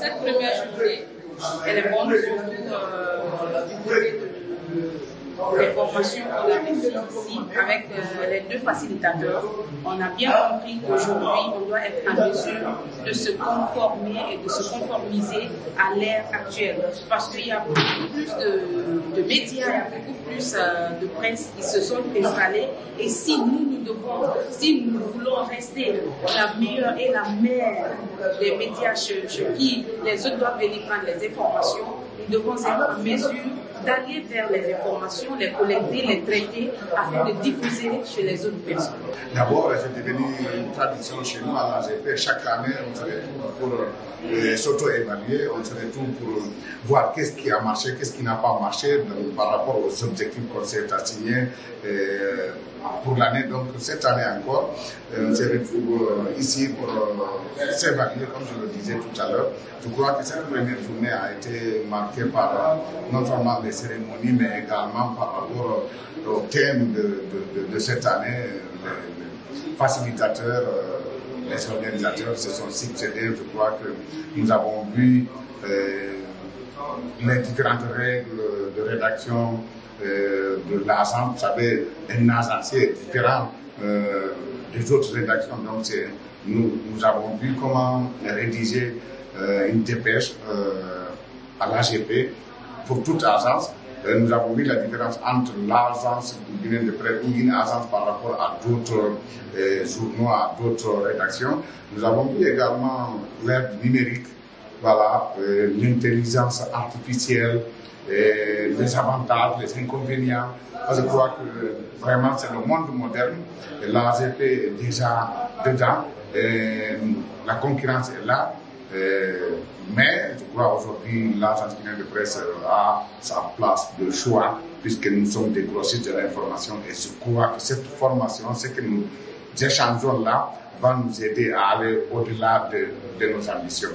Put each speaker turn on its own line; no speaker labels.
Cette première journée, elle est bonne surtout euh, du l'information qu'on a reçue ici avec euh, les deux facilitateurs. On a bien compris qu'aujourd'hui, on doit être en mesure de se conformer et de se conformiser à l'ère actuelle. Parce qu'il y a beaucoup plus de, médias, il y a beaucoup plus euh, de presse qui se sont installés. Et si nous, nous devons, si nous voulons rester la meilleure et la mère des médias chez qui les autres doivent venir prendre les informations, nous devons être en mesure d'aller vers les informations, les collecter, les traiter, afin de diffuser chez les autres personnes.
D'abord, c'est devenu une tradition chez nous à l'AGP. Chaque année, on se retrouve pour euh, s'auto-évaluer, on se retrouve pour voir qu'est-ce qui a marché, qu'est-ce qui n'a pas marché par rapport aux objectifs qu'on s'est assignés euh, pour l'année. Donc, cette année encore, euh, on se retrouve ici pour s'évaluer, comme je le disais tout à l'heure. Je crois que cette première journée a été marquée par non seulement les cérémonies, mais également par rapport au thème de, de, cette année. Les, les facilitateurs, euh, les organisateurs se sont succédés. Je crois que nous avons vu euh, les différentes règles de rédaction euh, de l'agence. Vous savez, un agence est différent des autres rédactions. Donc, nous, nous avons vu comment rédiger une dépêche à l'AGP pour toute agence. Euh, nous avons vu la différence entre l'agence de presse ou une agence par rapport à d'autres euh, journaux, à d'autres rédactions. Nous avons vu également l'ère numérique, voilà, euh, l'intelligence artificielle, les avantages, les inconvénients. Je crois que vraiment c'est le monde moderne. L'AGP est déjà dedans. La concurrence est là. Euh, mais je crois aujourd'hui l'agence de presse a sa place de choix puisque nous sommes des grossistes de l'information et je crois que cette formation, ce que nous échangeons là, va nous aider à aller au-delà de, de nos ambitions.